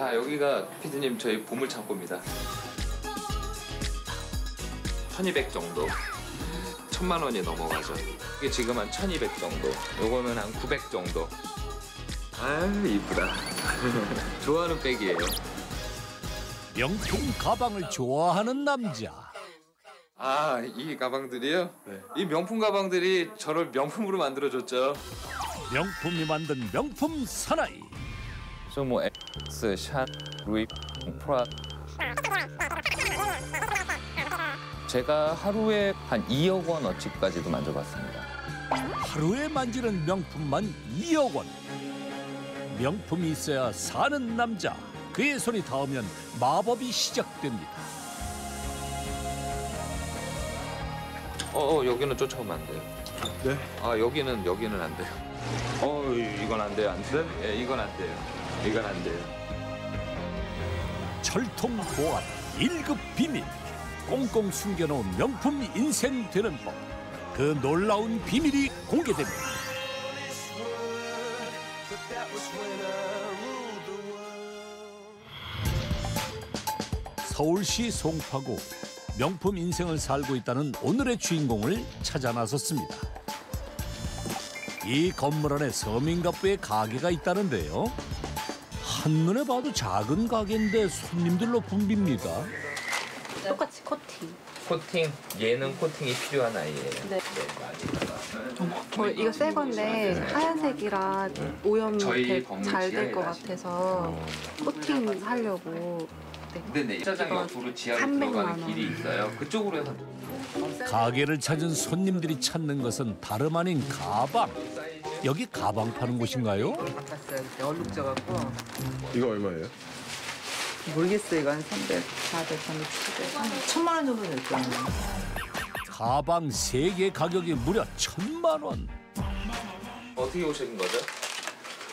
자 여기가 피디님 저희 보물 창고입니다. 1200 정도. 1000만 원이 넘어가죠. 이게 지금 한 1200 정도. 요거는 한 900 정도. 아유 이쁘다. 좋아하는 백이에요. 명품 가방을 좋아하는 남자. 아 이 가방들이요? 이 명품 가방들이 저를 명품으로 만들어줬죠. 명품이 만든 명품 사나이. 저뭐 X, 샷, 루이, 프라. 제가 하루에 한 2억 원 어치까지도 만져봤습니다. 하루에 만지는 명품만 2억 원. 명품이 있어야 사는 남자. 그의 손이 닿으면 마법이 시작됩니다. 어, 어 여기는 쫓아오면 안 돼요. 네? 아 여기는 여기는 안 돼요. 어 이- 이건 안 돼요 안 돼요. 예 이건 안 돼요. 이건 안 돼요. 철통 보안, 1급 비밀. 꽁꽁 숨겨놓은 명품 인생 되는 법. 그 놀라운 비밀이 공개됩니다. 서울시 송파구 명품 인생을 살고 있다는 오늘의 주인공을 찾아 나섰습니다. 이 건물 안에 서민갑부의 가게가 있다는데요. 한눈에 봐도 작은 가게인데 손님들로 붐빕니다. 똑같이 코팅. 코팅 얘는 코팅이 필요한 아이예요. 네. 어, 이거 새 건데 하얀색이라 오염 저희 건물 잘될것 지하에 어. 같아서 코팅 하려고. 네. 네, 주차장 이거 옆으로 지하로 300만 들어가는 원. 길이 있어요. 그쪽으로 해서 가게를 찾은 손님들이 찾는 것은 다름 아닌 가방. 여기 가방 파는 곳인가요? 바꿨어요. 그때 얼룩 져갖고 이거 얼마예요? 모르겠어요. 이거 한 300, 400, 300, 700. 천만 원 정도 될 거예요. 가방 세 개 가격이 무려 천만 원. 어떻게 오신 거죠?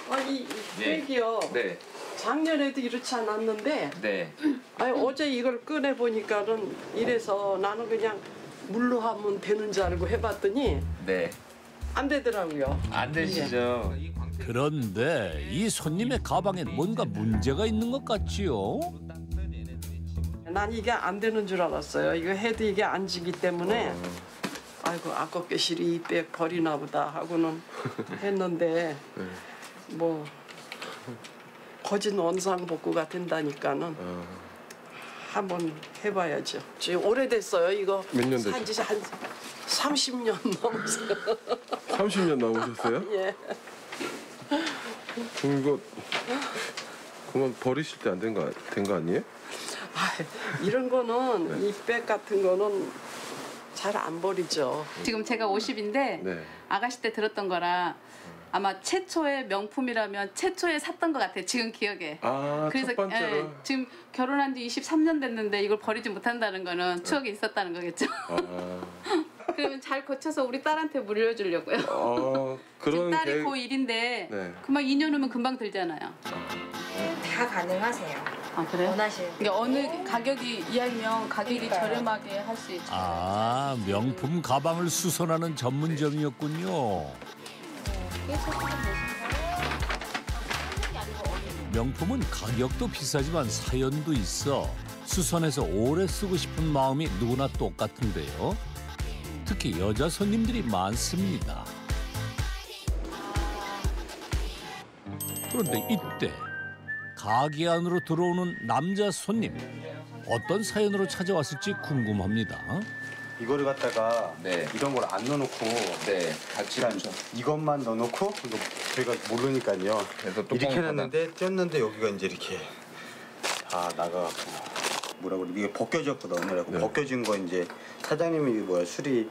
아니 네. 백이요. 네, 작년에도 이렇지 않았는데 네. 아니 어제 이걸 꺼내 보니까는 이래서 나는 그냥 물로 하면 되는 줄 알고 해봤더니 네. 안 되더라고요. 안 되시죠? 그런데 이 손님의 가방엔 뭔가 문제가 있는 것 같지요? 난 이게 안 되는 줄 알았어요. 이거 해도 이게 안 지기 때문에 아이고 아깝게 시리 이백 버리나 보다 하고는 했는데 뭐 거진 원상복구가 된다니까는 한번 해봐야죠. 지금 오래됐어요. 이거 몇년 산지 한 30년 넘었어요. 30년 넘으셨어요? 예. 그럼 이거 그만 버리실 때 안 된 거 된 거 아니에요? 아, 이런 거는 이백 같은 거는 잘 안 버리죠. 지금 제가 50인데 네. 아가씨 때 들었던 거라 아마 최초의 명품이라면 최초에 샀던 것 같아요. 지금 기억에. 아, 첫 번째로. 예, 지금 결혼한 지 23년 됐는데 이걸 버리지 못한다는 거는 추억이 있었다는 거겠죠. 아, 그러면 잘 고쳐서 우리 딸한테 물려주려고요. 어, 지금 딸이 계획. 고1인데 네. 금방 2년 후면 금방 들잖아요. 다 가능하세요. 아 그래요? 원하시는. 그러니까 어느 가격이 이하면 가격이 그러니까요. 저렴하게 할 수 있죠. 아, 명품 가방을 수선하는 전문점이었군요. 명품은 가격도 비싸지만 사연도 있어 수선해서 오래 쓰고 싶은 마음이 누구나 똑같은데요. 특히 여자 손님들이 많습니다. 그런데 이때 가게 안으로 들어오는 남자 손님 어떤 사연으로 찾아왔을지 궁금합니다. 이거를 갖다가 네. 이런 걸 안 넣어놓고 네. 같이 그러니까 이것만 넣어놓고 이거 저희가 모르니까요. 그래서 이렇게 해놨는데 쪘는데 여기가 이제 이렇게 다 나가갖고 뭐라 그래 이게 벗겨졌거든 그래갖고 네. 벗겨진 거 이제 사장님이 뭐야 술이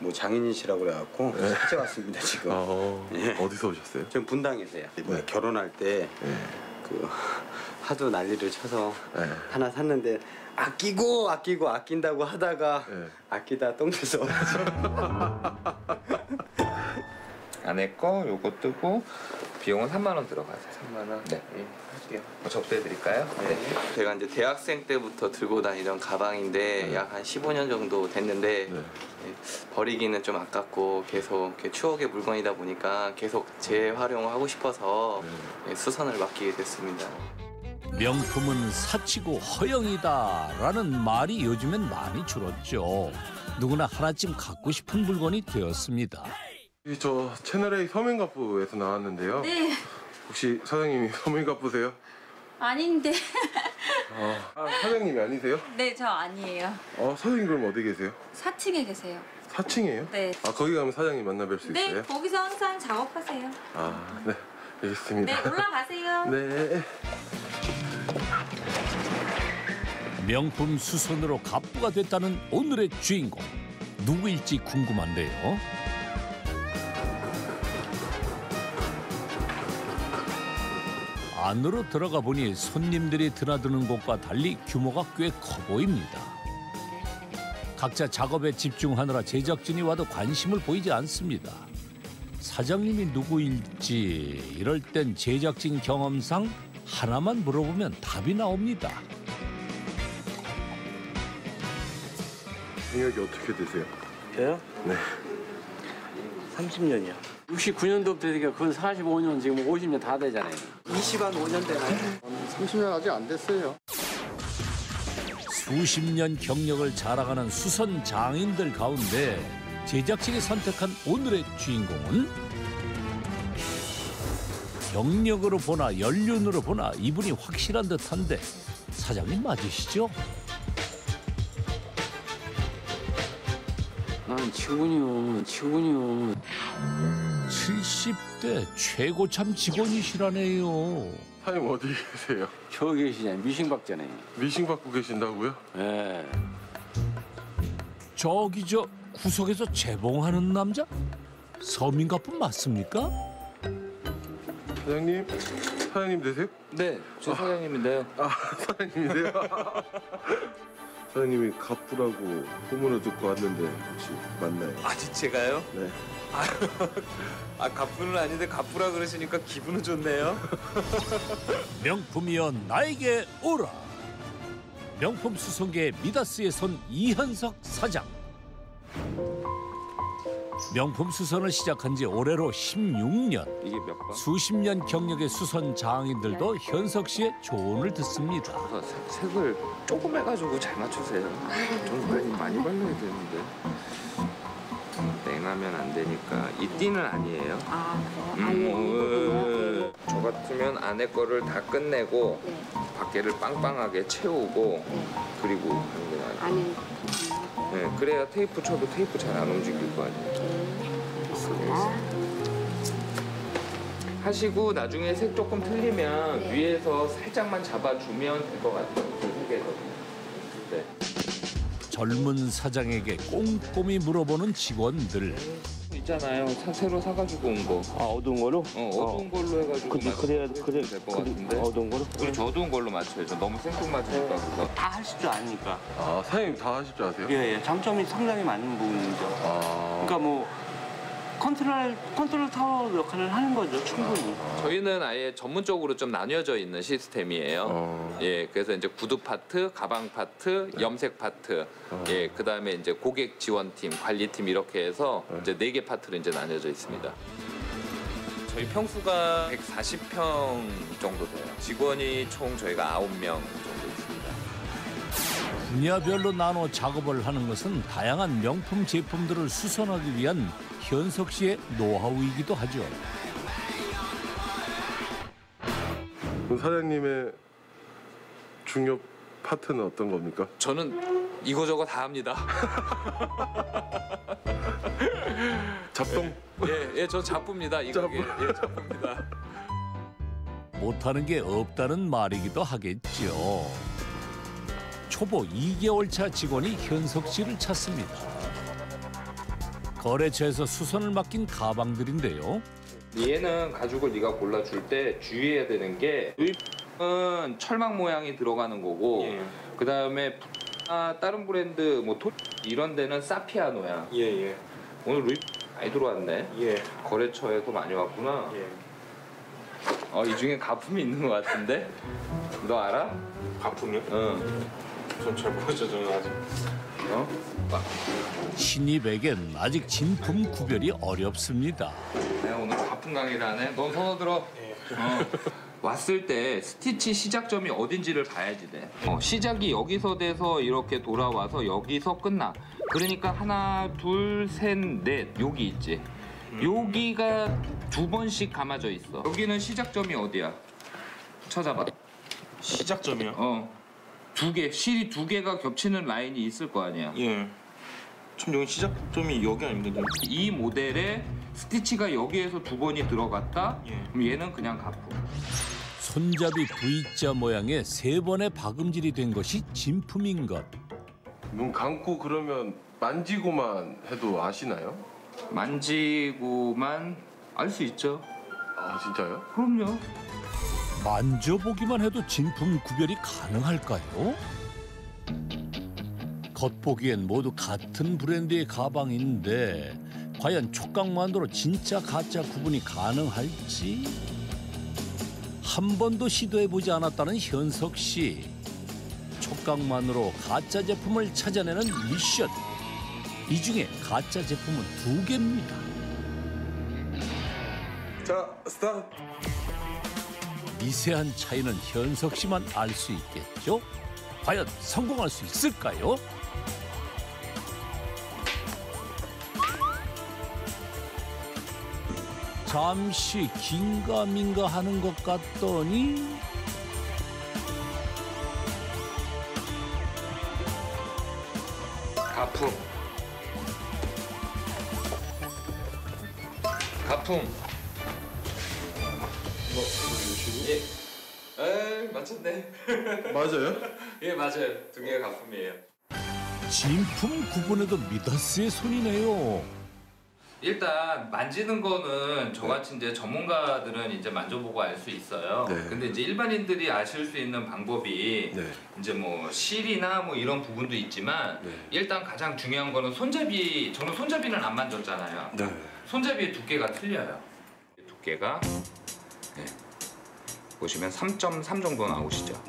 뭐 장인이시라고 그래갖고 찾아왔습니다 지금. 어, 예. 어디서 오셨어요? 전 분당에서요. 네. 결혼할 때그 하도 난리를 쳐서 네. 하나 샀는데 아끼고 아끼고 아낀다고 하다가 네. 아끼다 똥 돼서 안에 거 요거 뜨고 비용은 3만 원 들어가요. 3만 원. 네. 예, 할게요. 뭐 접수해 드릴까요? 네. 제가 이제 대학생 때부터 들고 다니던 가방인데 약한 15년 정도 됐는데 네. 예, 버리기는 좀 아깝고 계속 이렇게 추억의 물건이다 보니까 계속 재활용하고 싶어서 예, 수선을 맡기게 됐습니다. 명품은 사치고 허영이다라는 말이 요즘엔 많이 줄었죠. 누구나 하나쯤 갖고 싶은 물건이 되었습니다. 이저 채널A 서민갑부에서 나왔는데요. 네, 혹시 사장님이 서민갑부세요? 아닌데. 아 사장님이 아니세요? 네, 저 아니에요. 어 사장님 그럼 어디 계세요? 4층에 계세요. 4층이에요? 네. 아 거기 가면 사장님 만나 뵐 수 네, 있어요? 거기서 항상 작업하세요. 아 네. 네, 알겠습니다. 올라가세요. 네. 명품 수선으로 갑부가 됐다는 오늘의 주인공 누구일지 궁금한데요. 안으로 들어가 보니 손님들이 드나드는 곳과 달리 규모가 꽤 커 보입니다. 각자 작업에 집중하느라 제작진이 와도 관심을 보이지 않습니다. 사장님이 누구일지 이럴 땐 제작진 경험상 하나만 물어보면 답이 나옵니다. 능력이 어떻게 되세요? 저요? 네. 30년이요. 69년도부터 되니까 그 45년 지금 50년 다 되잖아요. 20한 5년 되나요? 30년 아직 안 됐어요. 수십 년 경력을 자랑하는 수선 장인들 가운데 제작진이 선택한 오늘의 주인공은 경력으로 보나 연륜으로 보나 이분이 확실한 듯한데 사장님 맞으시죠? 난 친구니요, 친구니요. 70대 최고참 직원이시라네요. 사장님 어디 계세요? 저 계시잖아요. 미싱 박잖아요. 미싱 받고 계신다고요? 예. 저기 저 구석에서 재봉하는 남자? 서민가분 맞습니까? 사장님? 사장님 되세요? 네, 저 사장님인데요. 아 사장님이세요? 사장님이 갑부라고 소문을 듣고 왔는데 혹시 맞나요? 아니 제가요? 네. 아 갑부는 아닌데 갑부라 그러시니까 기분은 좋네요. 명품이여 나에게 오라. 명품 수송계 미다스의 손 이현석 사장. 명품 수선을 시작한 지 올해로 16년. 이게 몇 번? 수십 년 경력의 수선 장인들도 현석 씨의 조언을 듣습니다. 아, 색- 색을 조금 해가지고 잘 맞추세요. 좀 많이 많이 발라야 되는데. 냉하면 안 되니까 이 띠는 아니에요. 아, 그래요? 음, 어, 저 같으면 안에 거를 다 끝내고 네. 밖에를 빵빵하게 채우고 네. 그리고 하는 게 나아요. 안에 네, 그래야 테이프 쳐도 테이프 잘 안 움직일 거 아니에요. 하시고 나중에 색 조금 틀리면 네. 위에서 살짝만 잡아주면 될 것 같아요. 그 색에서. 네. 젊은 사장에게 꼼꼼히 물어보는 직원들. 있잖아요. 사, 새로 사가지고 온 거. 아, 어두운 거로? 어, 어두운 걸로 해가지고 근데 그래야, 그래, 될것 그래, 같은데. 어두운 거로? 그렇죠. 어두운 걸로 맞춰야죠. 너무 생뚱 맞으니까 그거. 다 하실 줄 아니까. 아 사장님 다 하실 줄 아세요? 예, 예. 장점이 상당히 많은 부분이죠. 아 그러니까 뭐, 컨트롤, 컨트롤 타워 역할을 하는 거죠, 충분히. 저희는 아예 전문적으로 좀 나뉘어져 있는 시스템이에요. 어. 예, 그래서 이제 구두 파트, 가방 파트, 염색 파트, 어. 예, 그 다음에 이제 고객 지원팀, 관리팀 이렇게 해서 네. 이제 네 개 파트로 이제 나뉘어져 있습니다. 저희 평수가 140평 정도 돼요. 직원이 총 저희가 9명 정도 있습니다. 분야별로 나눠 작업을 하는 것은 다양한 명품 제품들을 수선하기 위한 현석 씨의 노하우이기도 하죠. 사장님의 중요 파트는 어떤 겁니까? 저는 이거저거 다 합니다. 잡동? 예, 예, 저 잡부입니다. 이거 잡부. 예, 예, 잡부입니다. 못하는 게 없다는 말이기도 하겠죠. 초보 2개월 차 직원이 현석 씨를 찾습니다. 거래처에서 수선을 맡긴 가방들인데요. 얘는 가죽을 네가 골라줄 때 주의해야 되는 게 루이은 철망 모양이 들어가는 거고 예. 그 다음에 아, 다른 브랜드 뭐 토, 이런 데는 사피아노야. 예, 예. 오늘 루이 많이 들어왔네. 예. 거래처에도 많이 왔구나. 예. 어, 이 중에 가품이 있는 것 같은데? 너 알아? 가품이요? 응. 전잘 모르죠 저는 아직 어? 아, 신입에겐 아직 진품 구별이 어렵습니다. 내가 오늘 가품 강의를 하네. 넌 손을 들어. 어. 왔을 때 스티치 시작점이 어딘지를 봐야지 돼. 어, 시작이 여기서 돼서 이렇게 돌아와서 여기서 끝나. 그러니까 하나, 둘, 셋, 넷 여기 있지. 여기가 두 번씩 감아져 있어. 여기는 시작점이 어디야? 찾아봐. 시작점이요? 어. 두 개, 실이 두 개가 겹치는 라인이 있을 거 아니야. 예. 좀 여기 시작점이 여기 아닙니까? 이 모델에 스티치가 여기에서 두 번이 들어갔다? 예. 그럼 얘는 그냥 가품. 손잡이 V자 모양의 세 번의 박음질이 된 것이 진품인 것. 눈 감고 그러면 만지고만 해도 아시나요? 만지고만 알 수 있죠. 아 진짜요? 그럼요. 만져보기만 해도 진품 구별이 가능할까요? 겉보기엔 모두 같은 브랜드의 가방인데 과연 촉각만으로 진짜 가짜 구분이 가능할지 한 번도 시도해보지 않았다는 현석 씨 촉각만으로 가짜 제품을 찾아내는 미션 이 중에 가짜 제품은 두 개입니다. 자 스타트. 미세한 차이는 현석 씨만 알 수 있겠죠? 과연 성공할 수 있을까요? 잠시 긴가민가 하는 것 같더니 가품. 가품. 예. 에 맞췄네. 맞아요? 예 맞아요. 두 개가 가품이에요. 진품 구분에도 미다스의 손이네요. 일단 만지는 거는 저같이 이제 전문가들은 이제 만져보고 알 수 있어요. 네. 근데 이제 일반인들이 아실 수 있는 방법이 네. 이제 뭐 실이나 뭐 이런 부분도 있지만 네. 일단 가장 중요한 거는 손잡이. 저는 손잡이는 안 만졌잖아요. 네. 손잡이의 두께가 틀려요. 두께가 네. 보시면 3.3 정도 나오시죠.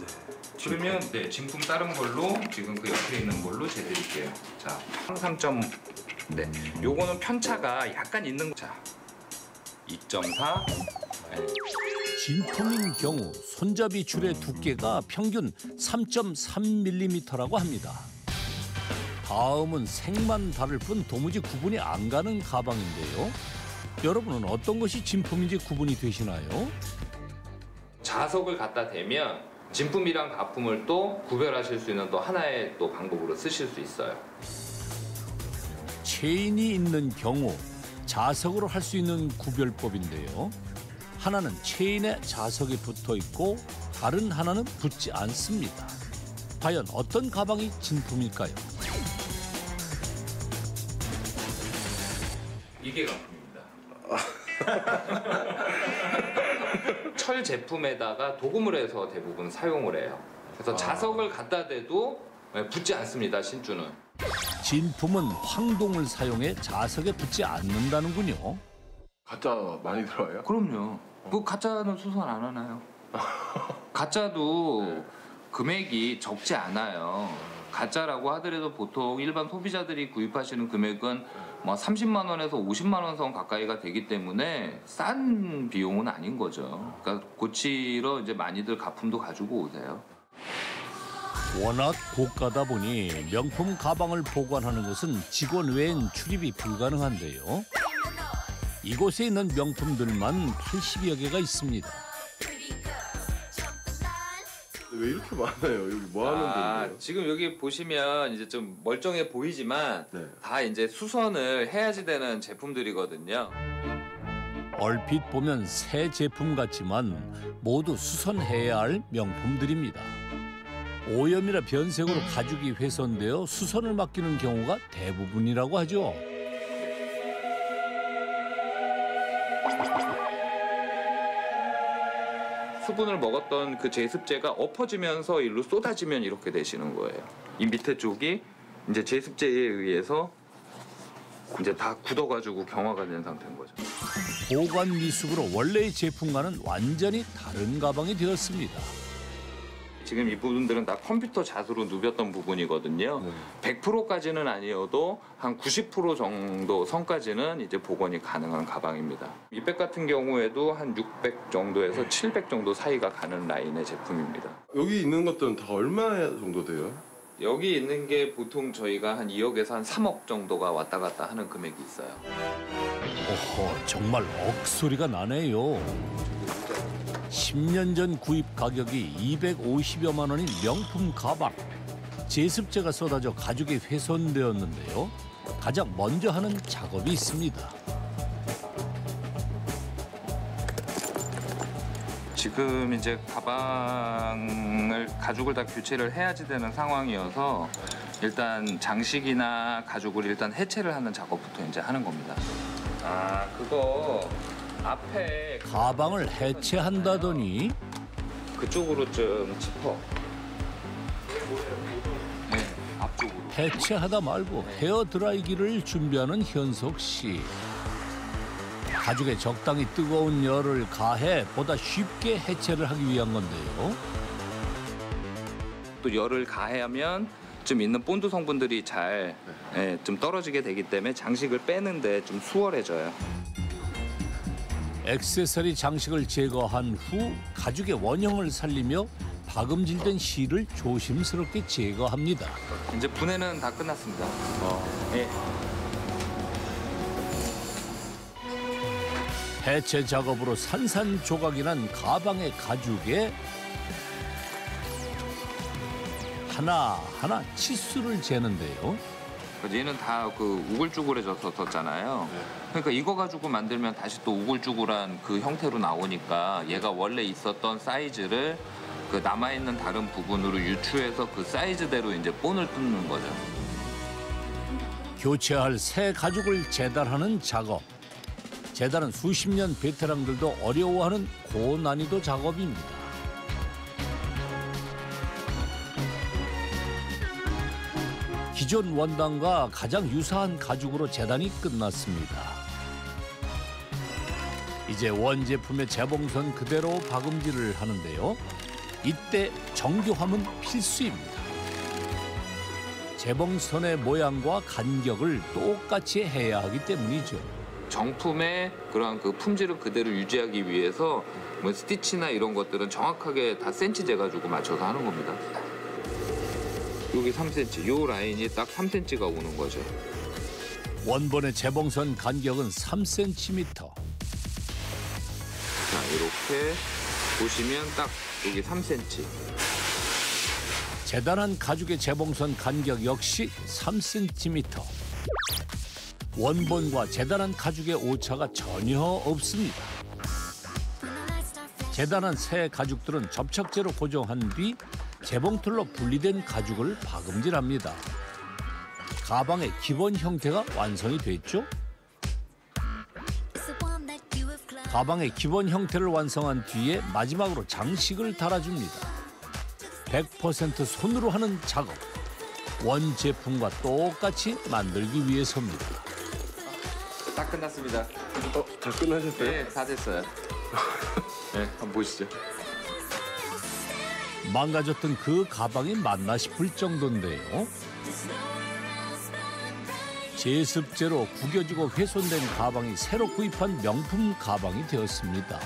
그러면 네 진품 다른 걸로 지금 그 옆에 있는 걸로 재드릴게요. 자, 3.3. 네, 요거는 편차가 약간 있는 거. 자, 2.4. 네. 진품인 경우 손잡이 줄의 두께가 평균 3.3mm라고 합니다. 다음은 색만 다를 뿐 도무지 구분이 안 가는 가방인데요. 여러분은 어떤 것이 진품인지 구분이 되시나요? 자석을 갖다 대면 진품이랑 가품을 또 구별하실 수 있는 또 하나의 또 방법으로 쓰실 수 있어요. 체인이 있는 경우 자석으로 할 수 있는 구별법인데요. 하나는 체인에 자석이 붙어 있고 다른 하나는 붙지 않습니다. 과연 어떤 가방이 진품일까요? 이게 가품입니다. 철 제품에다가 도금을 해서 대부분 사용을 해요. 그래서 자석을 갖다 대도 네, 붙지 않습니다. 신주는. 진품은 황동을 사용해 자석에 붙지 않는다는군요. 가짜 많이 들어와요? 그럼요. 그 가짜는 수선 안 하나요? 가짜도 금액이 적지 않아요. 가짜라고 하더라도 보통 일반 소비자들이 구입하시는 금액은 뭐 30만 원에서 50만 원 선 가까이가 되기 때문에 싼 비용은 아닌 거죠. 그러니까 고치러 이제 많이들 가품도 가지고 오세요. 워낙 고가다 보니 명품 가방을 보관하는 곳은 직원 외엔 출입이 불가능한데요. 이곳에 있는 명품들만 80여 개가 있습니다. 왜 이렇게 많아요? 여기 뭐 하는 아, 데인데요? 지금 여기 보시면 이제 좀 멀쩡해 보이지만 네. 다 이제 수선을 해야지 되는 제품들이거든요. 얼핏 보면 새 제품 같지만 모두 수선해야 할 명품들입니다. 오염이나 변색으로 가죽이 훼손되어 수선을 맡기는 경우가 대부분이라고 하죠. 수분을 먹었던 그 제습제가 엎어지면서 일로 쏟아지면 이렇게 되시는 거예요. 이 밑에 쪽이 이제 제습제에 의해서 이제 다 굳어가지고 경화가 된 상태인 거죠. 보관 미숙으로 원래의 제품과는 완전히 다른 가방이 되었습니다. 지금 이 부분들은 다 컴퓨터 자수로 누볐던 부분이거든요. 100%까지는 아니어도 한 90% 정도 선까지는 이제 복원이 가능한 가방입니다. 이백 같은 경우에도 한 600 정도에서 700 정도 사이가 가는 라인의 제품입니다. 여기 있는 것들은 다 얼마 정도 돼요? 여기 있는 게 보통 저희가 한 2억에서 한 3억 정도가 왔다 갔다 하는 금액이 있어요. 오호, 정말 억소리가 나네요. 10년 전 구입 가격이 250여만 원인 명품 가방. 제습제가 쏟아져 가죽이 훼손되었는데요. 가장 먼저 하는 작업이 있습니다. 지금 이제 가방을 가죽을 다 교체를 해야지 되는 상황이어서 일단 장식이나 가죽을 일단 해체를 하는 작업부터 이제 하는 겁니다. 아 그거 앞에 가방을 해체한다더니 그쪽으로 좀 짚어. 네 앞쪽으로. 해체하다 말고 헤어 드라이기를 준비하는 현석 씨. 가죽에 적당히 뜨거운 열을 가해 보다 쉽게 해체를 하기 위한 건데요. 또 열을 가하면 좀 있는 본드 성분들이 잘 좀 떨어지게 되기 때문에 장식을 빼는데 좀 수월해져요. 액세서리 장식을 제거한 후 가죽의 원형을 살리며 박음질된 실을 조심스럽게 제거합니다. 이제 분해는 다 끝났습니다. 예. 해체 작업으로 산산조각이 난 가방의 가죽에 하나하나 치수를 재는데요. 얘는 다 그 우글쭈글해졌었잖아요. 그러니까 이거 가지고 만들면 다시 또 우글쭈글한 그 형태로 나오니까 얘가 원래 있었던 사이즈를 그 남아있는 다른 부분으로 유추해서 그 사이즈대로 이제 본을 뜯는 거죠. 교체할 새 가죽을 재단하는 작업. 재단은 수십 년 베테랑들도 어려워하는 고난이도 작업입니다. 기존 원단과 가장 유사한 가죽으로 재단이 끝났습니다. 이제 원제품의 재봉선 그대로 박음질을 하는데요. 이때 정교함은 필수입니다. 재봉선의 모양과 간격을 똑같이 해야 하기 때문이죠. 정품의 그런 그 품질을 그대로 유지하기 위해서 뭐 스티치나 이런 것들은 정확하게 다 센치 재가지고 맞춰서 하는 겁니다. 여기 3cm, 요 라인이 딱 3cm가 오는 거죠. 원본의 재봉선 간격은 3cm. 자, 이렇게 보시면 딱 여기 3cm. 재단한 가죽의 재봉선 간격 역시 3cm. 원본과 재단한 가죽의 오차가 전혀 없습니다. 재단한 새 가죽들은 접착제로 고정한 뒤 재봉틀로 분리된 가죽을 박음질합니다. 가방의 기본 형태가 완성이 됐죠? 가방의 기본 형태를 완성한 뒤에 마지막으로 장식을 달아줍니다. 100% 손으로 하는 작업. 원 제품과 똑같이 만들기 위해서입니다. 딱 끝났습니다. 어, 다 끝나셨어요? 네, 다 됐어요. 네, 한번 보시죠. 망가졌던 그 가방이 맞나 싶을 정도인데요. 제습제로 구겨지고 훼손된 가방이 새로 구입한 명품 가방이 되었습니다.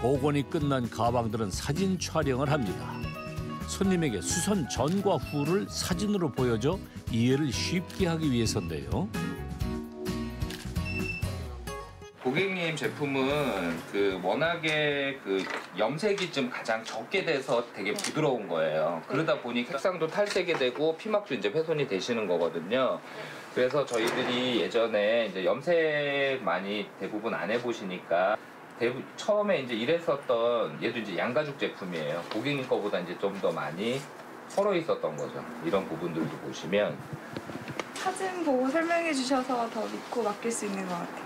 복원이 끝난 가방들은 사진 촬영을 합니다. 손님에게 수선 전과 후를 사진으로 보여줘 이해를 쉽게 하기 위해서인데요. 고객님 제품은 그 워낙에 그 염색이 좀 가장 적게 돼서 되게 부드러운 거예요. 그러다 보니 색상도 탈색이 되고 피막도 이제 훼손이 되시는 거거든요. 그래서 저희들이 예전에 이제 염색 많이 대부분 안 해보시니까 대부, 처음에 이제 일했었던 얘도 이제 양가죽 제품이에요. 고객님 거보다 이제 좀 더 많이 서러 있었던 거죠. 이런 부분들도 보시면 사진 보고 설명해 주셔서 더 믿고 맡길 수 있는 것 같아요.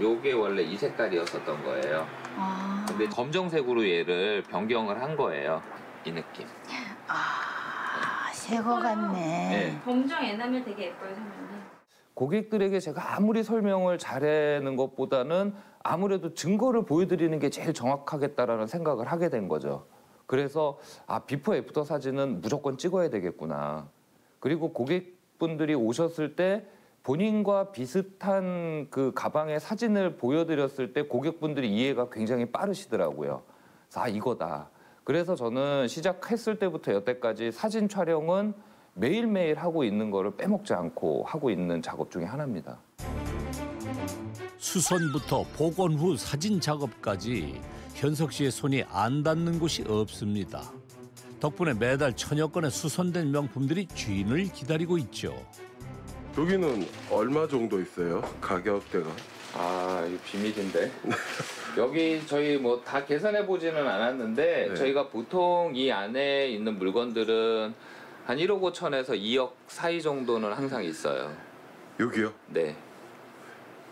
요게 원래 이 색깔이었었던 거예요. 아, 근데 검정색으로 얘를 변경을 한 거예요. 이 느낌. 아, 새거 같네. 네. 검정 에나멜 되게 예뻐요, 선생님. 고객들에게 제가 아무리 설명을 잘하는 것보다는 아무래도 증거를 보여드리는 게 제일 정확하겠다라는 생각을 하게 된 거죠. 그래서 아 before after 사진은 무조건 찍어야 되겠구나. 그리고 고객분들이 오셨을 때 본인과 비슷한 그 가방의 사진을 보여드렸을 때 고객분들이 이해가 굉장히 빠르시더라고요. 아 이거다. 그래서 저는 시작했을 때부터 여태까지 사진 촬영은 매일매일 하고 있는 거를 빼먹지 않고 하고 있는 작업 중에 하나입니다. 수선부터 복원 후 사진 작업까지 현석 씨의 손이 안 닿는 곳이 없습니다. 덕분에 매달 천여 건의 수선된 명품들이 주인을 기다리고 있죠. 여기는 얼마 정도 있어요? 가격대가? 아, 이거 비밀인데. 여기 저희 뭐 다 계산해 보지는 않았는데 네. 저희가 보통 이 안에 있는 물건들은 한 1억 5천에서 2억 사이 정도는 항상 있어요. 여기요? 네.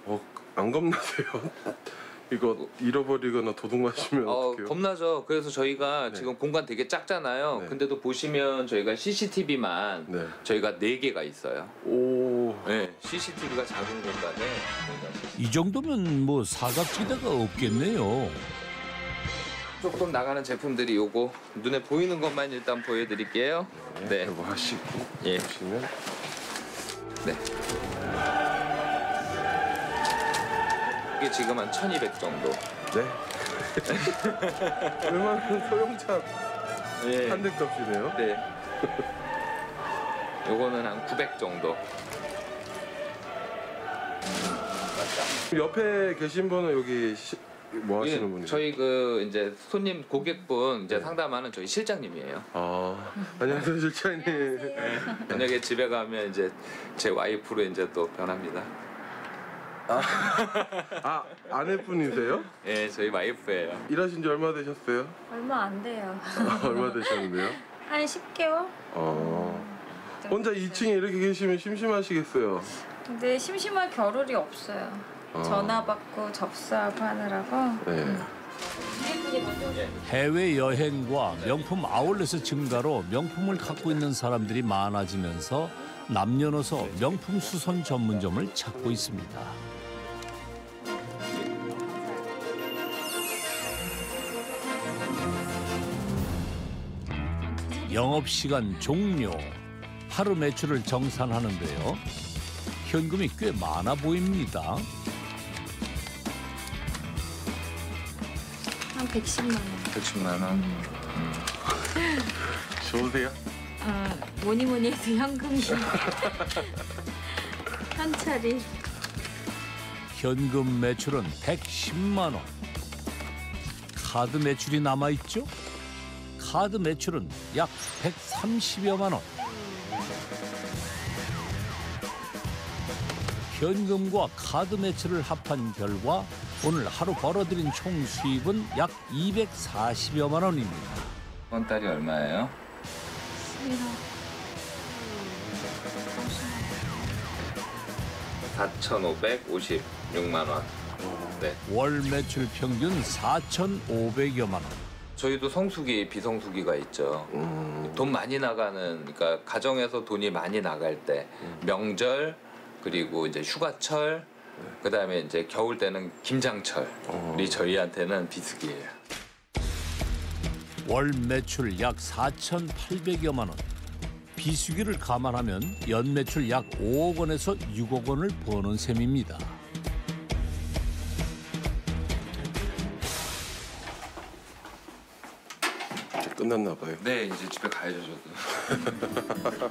어, 안 겁나세요? 이거 잃어버리거나 도둑 맞으면 어, 어떡해요? 겁나죠. 그래서 저희가 네. 지금 공간 되게 작잖아요. 네. 근데도 보시면 저희가 CCTV만 네. 저희가 4개가 있어요. 오, 네. CCTV가 작은 공간에 저희가 이 정도면 뭐 사각지대가 없겠네요. 조금 나가는 제품들이 요거 눈에 보이는 것만 일단 보여드릴게요. 네. 이거 하시고 예. 보시면 네. 이게 지금 한 1200 정도. 네. 웬만한 소형차 예. 한 대 값이네요. 네. 요거는 한 900 정도. 옆에 계신 분은 여기 시, 뭐 하시는 예, 분이에요? 저희 그 이제 손님 고객분 이제 상담하는 저희 실장님이에요. 아, 안녕하세요 실장님. 만약에 집에 가면 이제 제 와이프로 이제 또 변합니다. 아, 아내분이세요? 예, 저희 와이프예요. 일하신 지 얼마 되셨어요? 얼마 안 돼요. 아, 얼마 되셨는데요? 한 10개월? 어. 혼자 2층에 이렇게 계시면 심심하시겠어요. 근데 심심할 겨를이 없어요. 어. 전화 받고 접수하고 하느라고. 네. 해외 여행과 명품 아울렛의 증가로 명품을 갖고 있는 사람들이 많아지면서 남녀노소 명품 수선 전문점을 찾고 있습니다. 영업 시간 종료. 하루 매출을 정산하는데요. 현금이 꽤 많아 보입니다. 한 110만 원. 110만 원. 좋으세요? 어, 뭐니 뭐니 해도 현금이. 현찰이. 현금 매출은 110만 원. 카드 매출이 남아 있죠? 카드 매출은 약 130여만 원. 현금과 카드 매출을 합한 결과 오늘 하루 벌어들인 총 수입은 약 240여만 원입니다. 한 달이 얼마예요? 4,556만 원. 네. 월 매출 평균 4,500여만 원. 저희도 성수기, 비성수기가 있죠. 음. 돈 많이 나가는, 그러니까 가정에서 돈이 많이 나갈 때 명절 그리고 이제 휴가철, 그다음에 이제 겨울 때는 김장철이 저희한테는 비수기예요. 월 매출 약 4,800여만 원. 비수기를 감안하면 연 매출 약 5억 원에서 6억 원을 버는 셈입니다. 이제 끝났나 봐요. 네, 이제 집에 가야죠 저도.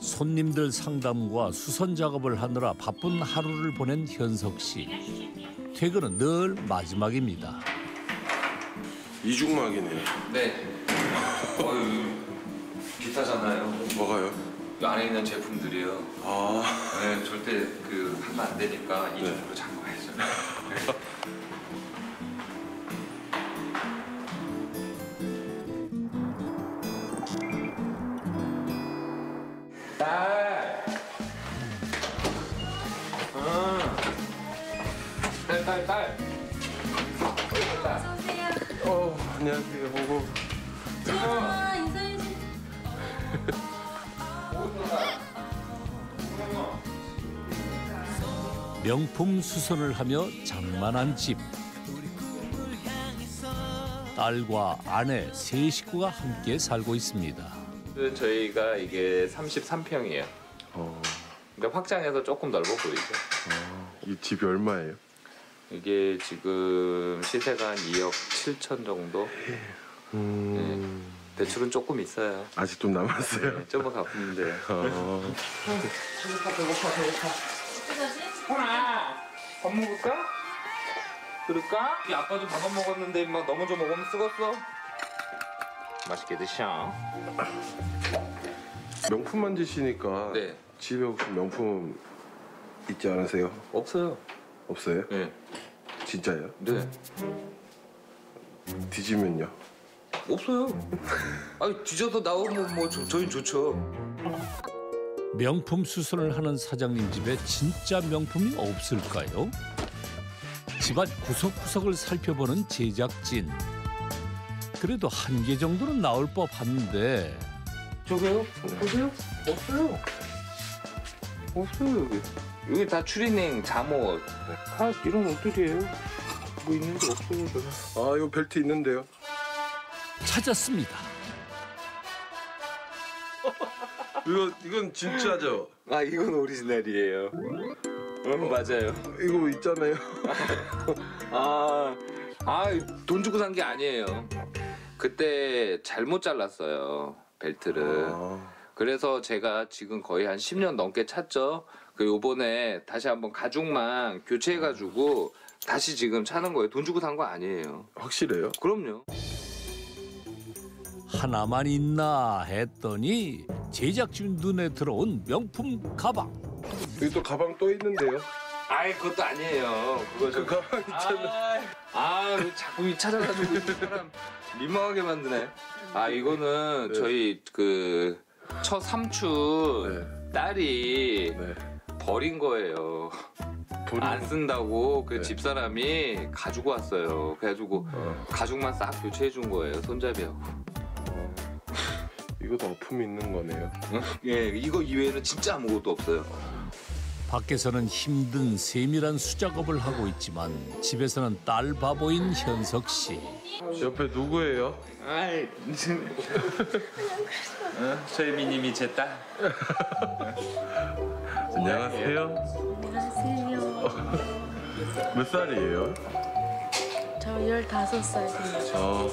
손님들 상담과 수선 작업을 하느라 바쁜 하루를 보낸 현석 씨. 퇴근은 늘 마지막입니다. 이중막이네요. 네. 어유 비싸잖아요. 뭐가요? 이 안에 있는 제품들이요. 아, 네, 절대 그 하면 안 되니까 이중으로 잠궈야죠. 명품 수선을 하며 장만한 집. 딸과 아내 세 식구가 함께 살고 있습니다. 그 저희가 이게 33평이에요. 어, 근데 확장해서 조금 넓어 보이죠. 이 집이 얼마예요? 이게 지금 시세가 한 2억 7천 정도. 음, 대출은 조금 있어요. 아직 좀 남았어요. 네, 좀만 갚으면 돼요. 어, 하나 밥 먹을까? 그럴까? 이 아빠도 밥안 먹었는데 막 너무 좀 먹으면 쓰겄어. 맛있게 드셔. 명품 만지시니까 네. 집에 혹시 명품 있지 않으세요? 없어요. 없어요? 네. 진짜요? 네. 뒤지면요? 없어요. 아니 뒤져서 나오면 뭐 저, 저희 좋죠. 명품 수선을 하는 사장님 집에 진짜 명품이 없을까요? 집안 구석구석을 살펴보는 제작진. 그래도 한 개 정도는 나올 법한데 저게요? 보세요. 없어요. 없어요 여기. 여기 다 추리닝, 잠옷. 다 이런 옷들이에요. 뭐 있는지 없어요. 저기. 아, 이거 벨트 있는데요? 찾았습니다. 이거, 이건 진짜죠? 아 이건 오리지널이에요. 응 맞아요. 이거 있잖아요. 아, 아, 돈 주고 산 게 아니에요. 그때 잘못 잘랐어요, 벨트를. 아, 그래서 제가 지금 거의 한 10년 넘게 찼죠. 그 요번에 다시 한번 가죽만 교체해가지고 다시 지금 차는 거예요. 돈 주고 산 거 아니에요. 확실해요? 그럼요. 하나만 있나 했더니 제작진 눈에 들어온 명품 가방. 여기 또 가방 또 있는데요? 아이, 그것도 아니에요. 그거 그 저. 가방 있잖아요. 아, 왜 자꾸 이 찾아가지고 사람 민망하게 만드네. 아, 이거는 네. 저희 그첫 삼촌 네. 딸이 네. 버린 거예요. 안 쓴다고 그 네. 집사람이 가지고 왔어요. 그래가지고 어, 가죽만 싹 교체해 준 거예요. 손잡이하고. 어. 이것도 어품이 있는 거네요. 응? 예, 이거 이외에는 진짜 아무것도 없어요. 밖에서는 힘든 세밀한 수작업을 하고 있지만 집에서는 딸 바보인 현석 씨. 옆에 누구예요? 아이, 어? 저희 미님이 제 딸. 안녕하세요. 안녕하세요. 몇 살이에요? 저 15살입니다. 어,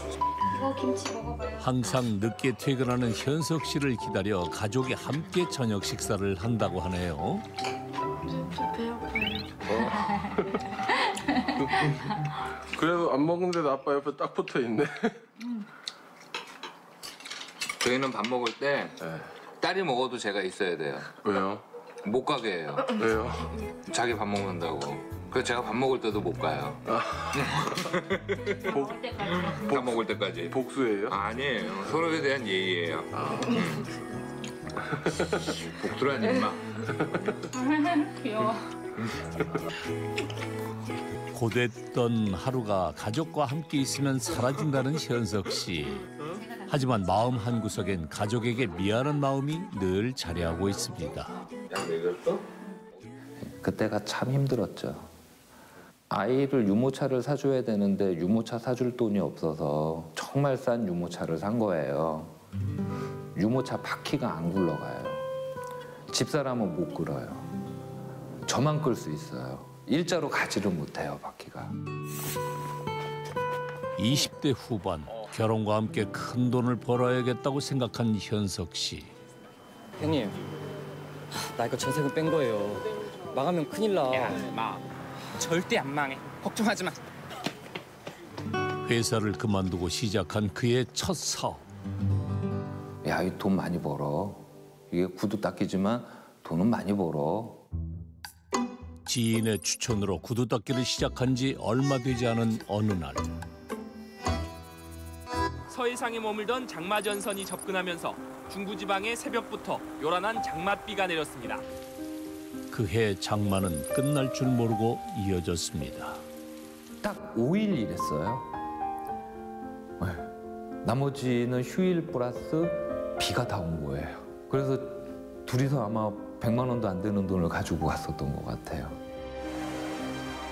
이거 김치 먹어봐요. 항상 늦게 퇴근하는 현석 씨를 기다려 가족이 함께 저녁 식사를 한다고 하네요. 저 배고파요. 그래도 안 먹는데도 아빠 옆에 딱 붙어 있네. 저희는 밥 먹을 때 네. 딸이 먹어도 제가 있어야 돼요. 왜요? 못 가게 해요. 왜요? 자기 밥 먹는다고. 그래서 제가 밥 먹을 때도 못 가요. 먹을 때까지. 밥 먹을 때까지. 복수예요? 아니에요. 서로에 대한 예의예요. 음. 복수란 임마. 귀여워. 고됐던 하루가 가족과 함께 있으면 사라진다는 현석 씨. 하지만 마음 한 구석엔 가족에게 미안한 마음이 늘 자리하고 있습니다. 그때가 참 힘들었죠. 아이를 유모차를 사줘야 되는데 유모차 사줄 돈이 없어서 정말 싼 유모차를 산 거예요. 유모차 바퀴가 안 굴러가요. 집사람은 못 끌어요. 저만 끌 수 있어요. 일자로 가지를 못해요, 바퀴가. 20대 후반 결혼과 함께 큰 돈을 벌어야겠다고 생각한 현석 씨. 형님, 나 이거 전세금 뺀 거예요. 망하면 큰일 나. 마. 절대 안 망해. 걱정하지 마. 회사를 그만두고 시작한 그의 첫 사업. 야, 이 돈 많이 벌어. 이게 구두 닦이지만 돈은 많이 벌어. 지인의 추천으로 구두 닦기를 시작한 지 얼마 되지 않은 어느 날 서해상에 머물던 장마전선이 접근하면서 중부지방에 새벽부터 요란한 장맛비가 내렸습니다. 그 해 장마는 끝날 줄 모르고 이어졌습니다. 딱 5일 일했어요. 네. 나머지는 휴일 플러스 비가 다 온 거예요. 그래서 둘이서 아마 100만 원도 안 되는 돈을 가지고 갔었던 것 같아요.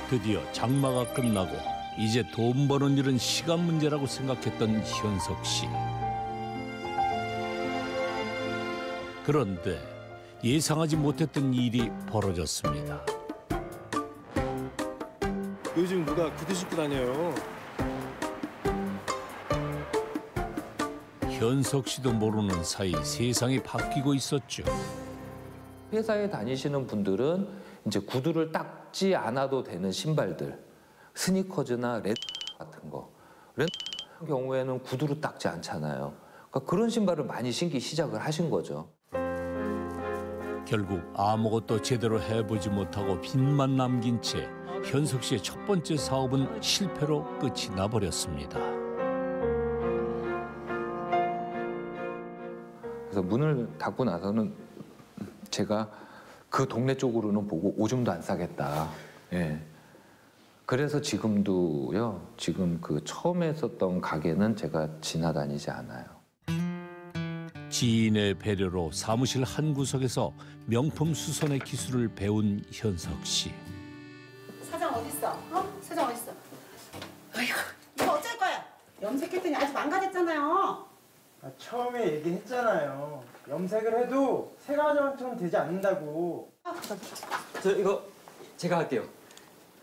드디어 장마가 끝나고 이제 돈 버는 일은 시간 문제라고 생각했던 현석 씨. 그런데 예상하지 못했던 일이 벌어졌습니다. 요즘 누가 구두 신고 다녀요. 현석 씨도 모르는 사이 세상이 바뀌고 있었죠. 회사에 다니시는 분들은 이제 구두를 닦지 않아도 되는 신발들, 스니커즈나 레드 같은 거. 레드 경우에는 구두를 닦지 않잖아요. 그러니까 그런 신발을 많이 신기 시작을 하신 거죠. 결국 아무것도 제대로 해보지 못하고 빚만 남긴 채 현석 씨의 첫 번째 사업은 실패로 끝이 나버렸습니다. 그래서 문을 닫고 나서는 제가 그 동네 쪽으로는 보고 오줌도 안 싸겠다. 예. 그래서 지금도요. 지금 그 처음에 썼던 가게는 제가 지나다니지 않아요. 지인의 배려로 사무실 한 구석에서 명품 수선의 기술을 배운 현석 씨. 사장 어딨어? 어? 사장 어딨어? 어휴, 이거 어쩔 거야? 염색했더니 아주 망가졌잖아요. 아, 처음에 얘기했잖아요. 염색을 해도 새가정처럼 되지 않는다고. 저 이거 제가 할게요.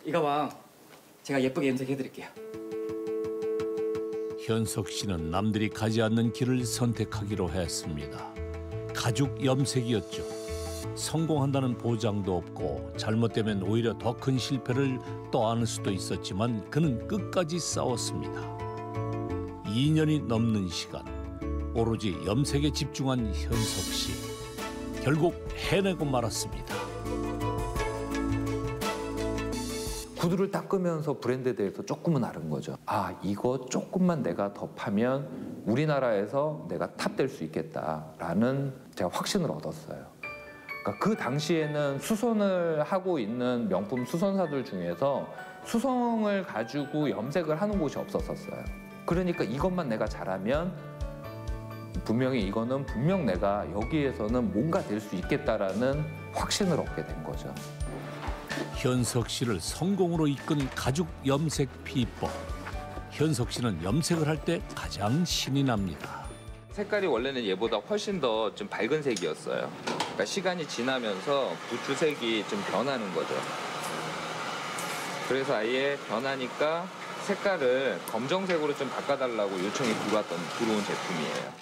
이 가방 제가 예쁘게 염색해드릴게요. 현석 씨는 남들이 가지 않는 길을 선택하기로 했습니다. 가죽 염색이었죠. 성공한다는 보장도 없고 잘못되면 오히려 더 큰 실패를 떠안을 수도 있었지만 그는 끝까지 싸웠습니다. 2년이 넘는 시간 오로지 염색에 집중한 현석 씨. 결국 해내고 말았습니다. 구두를 닦으면서 브랜드에 대해서 조금은 알은 거죠. 아, 이거 조금만 내가 더 파면 우리나라에서 내가 top 될 수 있겠다라는 제가 확신을 얻었어요. 그러니까 그 당시에는 수선을 하고 있는 명품 수선사들 중에서 수성을 가지고 염색을 하는 곳이 없었었어요. 그러니까 이것만 내가 잘하면 분명히 이거는 분명 내가 여기에서는 뭔가 될 수 있겠다라는 확신을 얻게 된 거죠. 현석 씨를 성공으로 이끈 가죽 염색 비법. 현석 씨는 염색을 할 때 가장 신이 납니다. 색깔이 원래는 얘보다 훨씬 더 좀 밝은 색이었어요. 그러니까 시간이 지나면서 부추색이 좀 변하는 거죠. 그래서 아예 변하니까 색깔을 검정색으로 좀 바꿔달라고 요청이 들어왔던 들어온 제품이에요.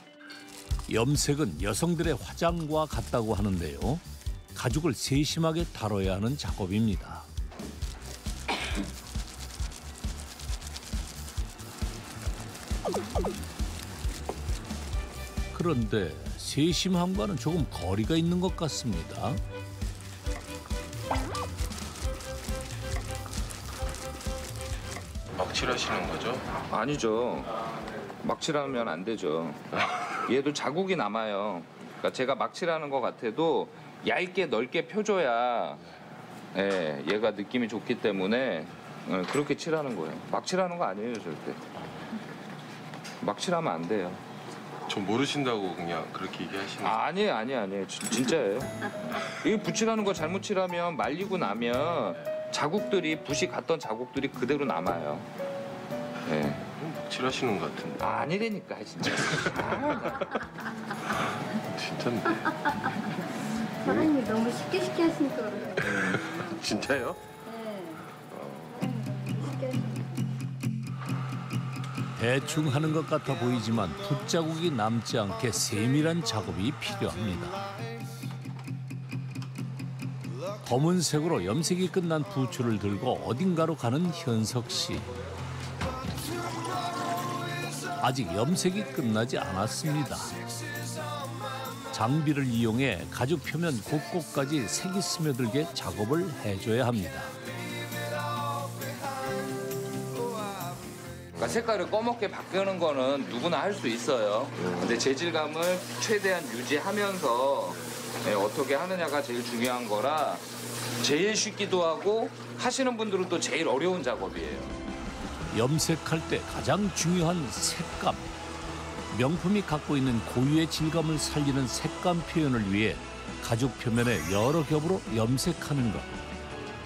염색은 여성들의 화장과 같다고 하는데요. 가죽을 세심하게 다뤄야 하는 작업입니다. 그런데 세심함과는 조금 거리가 있는 것 같습니다. 막칠하시는 거죠? 아니죠. 막칠하면 안 되죠. 얘도 자국이 남아요. 그러니까 제가 막칠하는 것 같아도 얇게 넓게 펴줘야 예, 얘가 느낌이 좋기 때문에 예, 그렇게 칠하는 거예요. 막 칠하는 거 아니에요 절대. 막 칠하면 안 돼요. 전 모르신다고 그냥 그렇게 얘기하시는 아, 아니에요, 아니에요, 아니에요. 진- 진짜예요. 이거 붓칠하는 거 잘못 칠하면 말리고 나면 자국들이 붓이 갔던 자국들이 그대로 남아요. 예. 칠하시는 것 같은데. 아니라니까 진짜. 진짠데. 사장님이 너무 쉽게 쉽게 하시니까 그래요. 진짜요? 쉽게 하시니까. 대충 하는 것 같아 보이지만 붓자국이 남지 않게 세밀한 작업이 필요합니다. 검은색으로 염색이 끝난 부추를 들고 어딘가로 가는 현석 씨. 아직 염색이 끝나지 않았습니다. 장비를 이용해 가죽 표면 곳곳까지 색이 스며들게 작업을 해줘야 합니다. 그러니까 색깔을 검게 바꾸는 거는 누구나 할 수 있어요. 근데 재질감을 최대한 유지하면서 네, 어떻게 하느냐가 제일 중요한 거라 제일 쉽기도 하고 하시는 분들은 또 제일 어려운 작업이에요. 염색할 때 가장 중요한 색감. 명품이 갖고 있는 고유의 질감을 살리는 색감 표현을 위해 가죽 표면에 여러 겹으로 염색하는 것.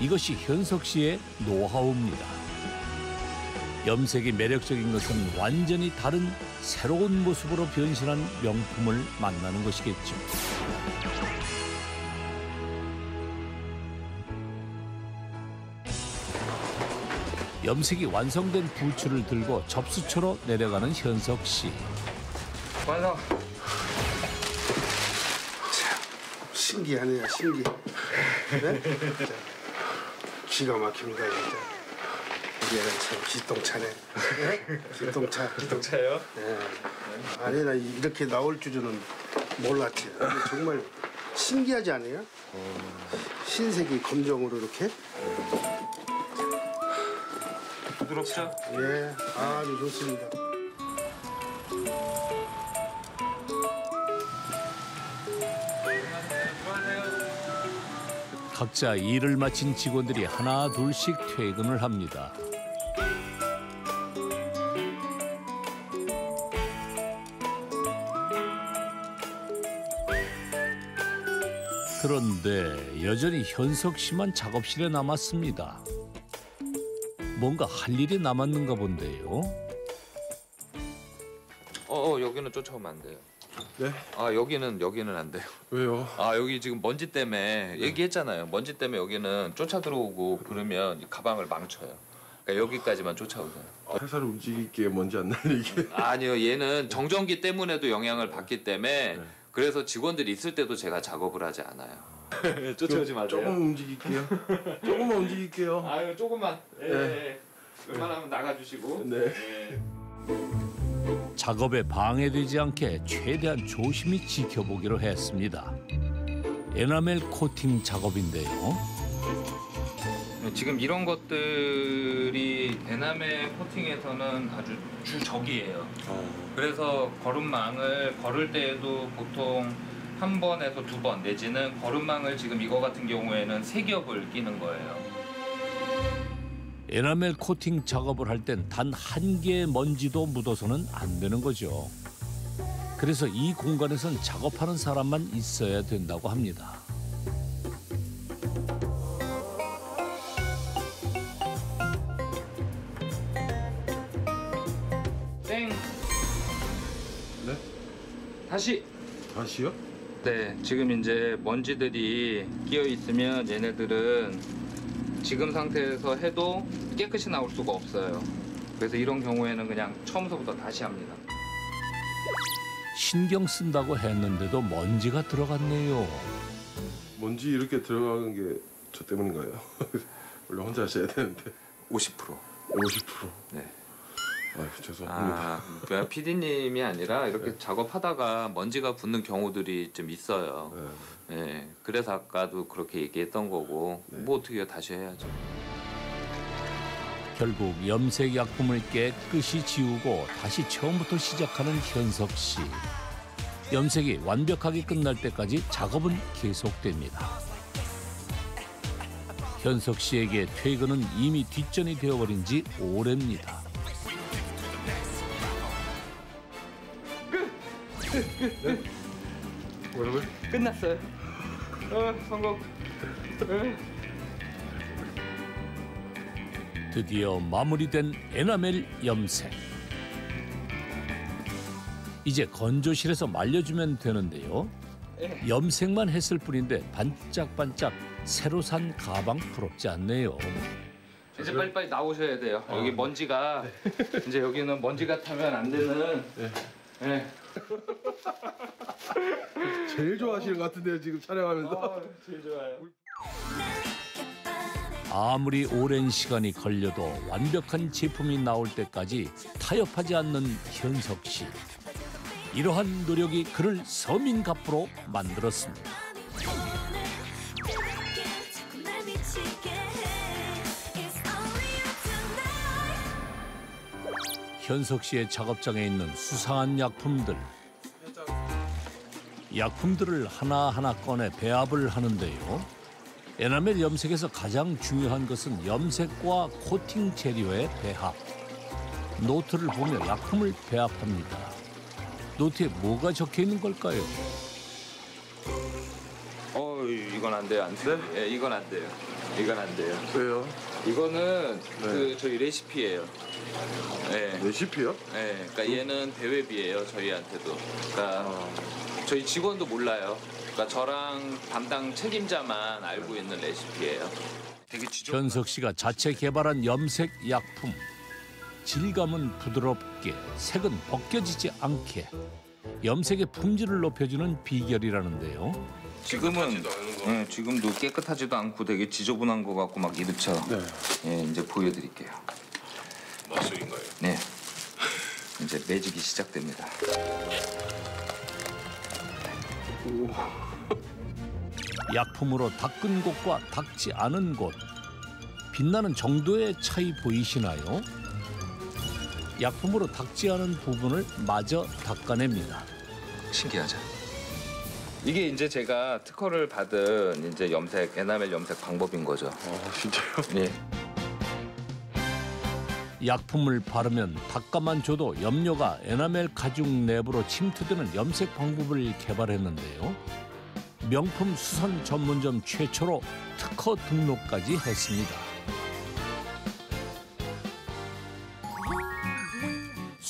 이것이 현석 씨의 노하우입니다. 염색이 매력적인 것은 완전히 다른 새로운 모습으로 변신한 명품을 만나는 것이겠죠. 염색이 완성된 부츠를 들고 접수처로 내려가는 현석 씨. 완성. 신기하네요, 신기. 네? 기가 막힙니다, 진짜. 이게 참 기똥차네. 네? 기똥차. 기똥차요? 네. 아니, 나 이렇게 나올 줄은 몰랐지. 정말 신기하지 않아요? 흰색이 검정으로 이렇게? 부드럽죠? 예, 아주 좋습니다. 각자 일을 마친 직원들이 하나 둘씩 퇴근을 합니다. 그런데 여전히 현석 씨만 작업실에 남았습니다. 뭔가 할 일이 남았는가 본데요. 어, 어 여기는 쫓아오면 안 돼요. 네? 아 여기는 여기는 안 돼요. 왜요? 아 여기 지금 먼지 때문에 네. 얘기했잖아요. 먼지 때문에 여기는 쫓아 들어오고 그러면 이 가방을 망쳐요. 그러니까 여기까지만 쫓아오세요. 회사를 움직이기에 먼지 안 날리게. 아니요, 얘는 정전기 때문에도 영향을 받기 때문에 네. 그래서 직원들이 있을 때도 제가 작업을 하지 않아요. 쫓아오지 마세요. 조금 움직일게요. 조금만 움직일게요. 아유 조금만. 예, 네. 예. 웬만하면 나가주시고. 네. 예. 작업에 방해되지 않게 최대한 조심히 지켜보기로 했습니다. 에나멜 코팅 작업인데요. 네, 지금 이런 것들이 에나멜 코팅에서는 아주 주적이에요. 그래서 거름망을 걸을 때에도 보통 한 번에서 두 번 내지는 거름망을 지금 이거 같은 경우에는 세 겹을 끼는 거예요. 에나멜 코팅 작업을 할 땐 단 한 개의 먼지도 묻어서는 안 되는 거죠. 그래서 이 공간에선 작업하는 사람만 있어야 된다고 합니다. 땡. 네? 다시. 다시요? 네, 지금 이제 먼지들이 끼어 있으면 얘네들은 지금 상태에서 해도 깨끗이 나올 수가 없어요. 그래서 이런 경우에는 그냥 처음서부터 다시 합니다. 신경 쓴다고 했는데도 먼지가 들어갔네요. 먼지 이렇게 들어가는 게 저 때문인가요? 원래 혼자 하셔야 되는데. 50%. 50%. 네. 아유, 죄송합니다. 아, PD님이 아니라 이렇게 작업하다가 먼지가 붙는 경우들이 좀 있어요. 네. 그래서 아까도 그렇게 얘기했던 거고 뭐 어떻게 해요? 다시 해야죠. 결국 염색 약품을 깨끗이 지우고 다시 처음부터 시작하는 현석 씨. 염색이 완벽하게 끝날 때까지 작업은 계속됩니다. 현석 씨에게 퇴근은 이미 뒷전이 되어버린 지 오래입니다. 뭐라고요? 끝났어요. 어, 성공. 드디어 마무리된 에나멜 염색. 이제 건조실에서 말려주면 되는데요. 염색만 했을 뿐인데 반짝반짝 새로 산 가방 부럽지 않네요. 이제 빨리빨리 나오셔야 돼요. 여기 먼지가 이제 여기는 먼지가 타면 안 되는. 네. 제일 좋아하시는 것 같은데요, 지금 촬영하면서. 제일 좋아요. 아무리 오랜 시간이 걸려도 완벽한 제품이 나올 때까지 타협하지 않는 현석 씨. 이러한 노력이 그를 서민갑부로 만들었습니다. 현석 씨의 작업장에 있는 수상한 약품들. 약품들을 하나하나 꺼내 배합을 하는데요. 에나멜 염색에서 가장 중요한 것은 염색과 코팅 재료의 배합. 노트를 보며 약품을 배합합니다. 노트에 뭐가 적혀 있는 걸까요? 어, 이건 안 돼요, 안 돼요. 예, 이건 안 돼요. 이건 안 돼요. 왜요? 이거는 그 저희 레시피예요. 네. 레시피요? 네. 그러니까 얘는 대회비예요. 저희한테도. 그러니까 저희 직원도 몰라요. 그러니까 저랑 담당 책임자만 알고 있는 레시피예요. 되게 지적. 현석 씨가 자체 개발한 염색 약품. 질감은 부드럽게, 색은 벗겨지지 않게 염색의 품질을 높여주는 비결이라는데요. 지금은 네, 지금도 깨끗하지도 않고 되게 지저분한 것 같고 막 이렇죠. 네. 예, 이제 보여드릴게요. 맛술인가요? 네. 이제 매직이 시작됩니다. 약품으로 닦은 곳과 닦지 않은 곳 빛나는 정도의 차이 보이시나요? 약품으로 닦지 않은 부분을 마저 닦아냅니다. 신기하죠? 이게 이제 제가 특허를 받은 이제 염색 에나멜 염색 방법인 거죠. 아 진짜요? 네. 약품을 바르면 닦아만 줘도 염료가 에나멜 가죽 내부로 침투되는 염색 방법을 개발했는데요. 명품 수선 전문점 최초로 특허 등록까지 했습니다.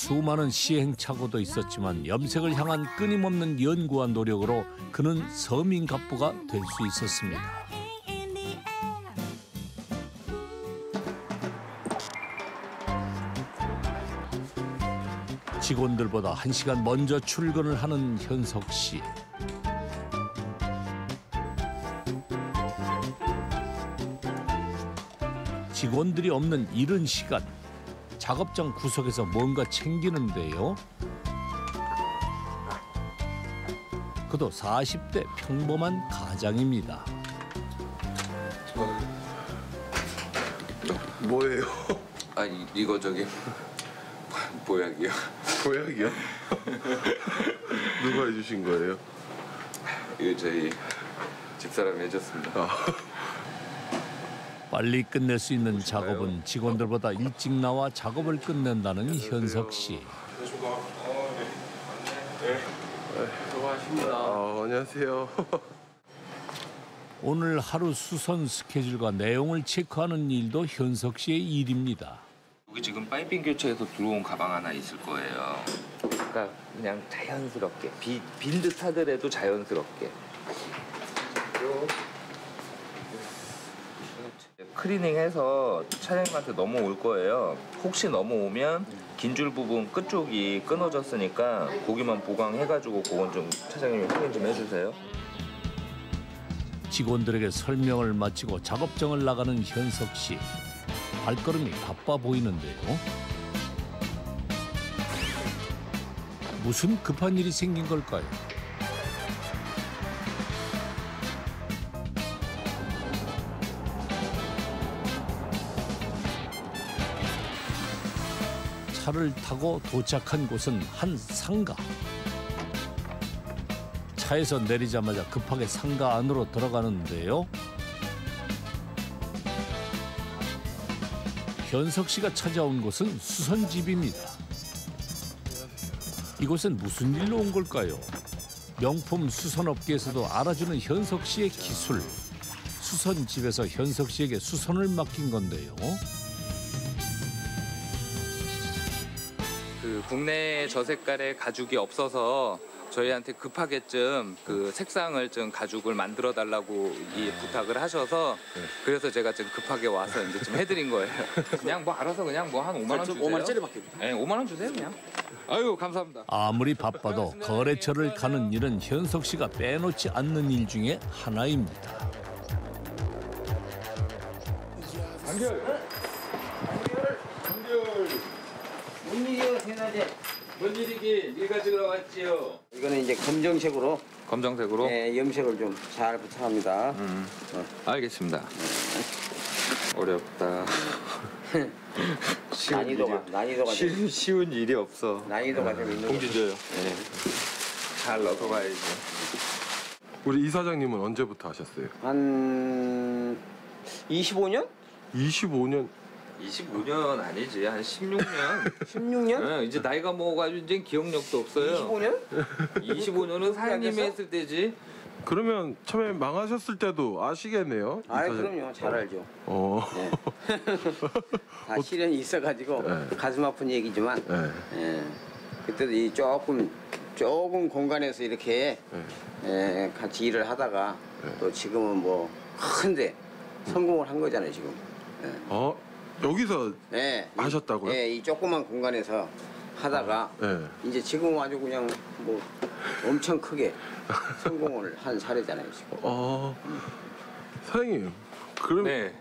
수많은 시행착오도 있었지만 염색을 향한 끊임없는 연구와 노력으로 그는 서민 갑부가 될 수 있었습니다. 직원들보다 한 시간 먼저 출근을 하는 현석 씨. 직원들이 없는 이른 시간 작업장 구석에서 뭔가 챙기는데요. 그도 40대 평범한 가장입니다. 뭐예요? 아 이, 이거 저기 보약이요. 보약이요? 누가 해주신 거예요? 이거 저희 집사람이 해줬습니다. 빨리 끝낼 수 있는 작업은 직원들보다 일찍 나와 작업을 끝낸다는 현석 씨. 수고하십니다. 아, 안녕하세요. 오늘 하루 수선 스케줄과 내용을 체크하는 일도 현석 씨의 일입니다. 여기 지금 파이핑 교체해서 들어온 가방 하나 있을 거예요. 그러니까 그냥 자연스럽게 비, 빈 듯하더라도 자연스럽게. 크리닝 해서 차장님한테 넘어올 거예요. 혹시 넘어오면 긴 줄 부분 끝쪽이 끊어졌으니까 고기만 보강해가지고 그건 좀 차장님이 확인 좀 해주세요. 직원들에게 설명을 마치고 작업장을 나가는 현석 씨. 발걸음이 바빠 보이는데요. 무슨 급한 일이 생긴 걸까요? 차를 타고 도착한 곳은 한 상가. 차에서 내리자마자 급하게 상가 안으로 들어가는데요. 현석 씨가 찾아온 곳은 수선집입니다. 이곳엔 무슨 일로 온 걸까요? 명품 수선업계에서도 알아주는 현석 씨의 기술. 수선집에서 현석 씨에게 수선을 맡긴 건데요. 국내 저 색깔의 가죽이 없어서 저희한테 급하게 좀그 색상을 좀 가죽을 만들어 달라고 이 부탁을 하셔서 그래서 제가 좀 급하게 와서 이제 좀 해드린 거예요. 그냥 뭐 알아서 그냥 뭐 한 5만 원 주세요. 5만 원짜리밖에. 네, 5만 원 주세요 그냥. 아유 감사합니다. 아무리 바빠도 거래처를 가는 일은 현석 씨가 빼놓지 않는 일 중에 하나입니다. 한결. 뭔 일이요, 세나제? 뭔 일이기? 일 가지러 왔지요. 이거는 이제 검정색으로 검정색으로? 네, 염색을 좀 잘 부탁합니다. 음, 알겠습니다. 어렵다. 쉬운 난이도가 일이- 난이도가 좀- 쉬운, 쉬운 일이 없어. 난이도가 좀 있는 거죠. 줘요. 네. 잘 넣어 가야지. 우리 이사장님은 언제부터 하셨어요? 한 25년? 25년 25년 아니지 한 16년. 16년? 이제 나이가 먹어가지고 이제 기억력도 없어요. 25년? 25년은 사장님이? 했을 때지. 그러면 처음에 망하셨을 때도 아시겠네요. 이아 사장- 그럼요 잘 알죠. 어. 다 시련이 있어가지고 가슴 아픈 얘기지만 예, 그때도 이 조금 조금 공간에서 이렇게 예, 같이 일을 하다가 또 지금은 뭐 큰데 성공을 한 거잖아요 지금. 예. 어 여기서 예, 이- 하셨다고요? 예, 이 조그만 공간에서 하다가 네. 이제 지금 아주 그냥 뭐 엄청 크게 성공을 한 사례잖아요 지금. 어. 사장님 그럼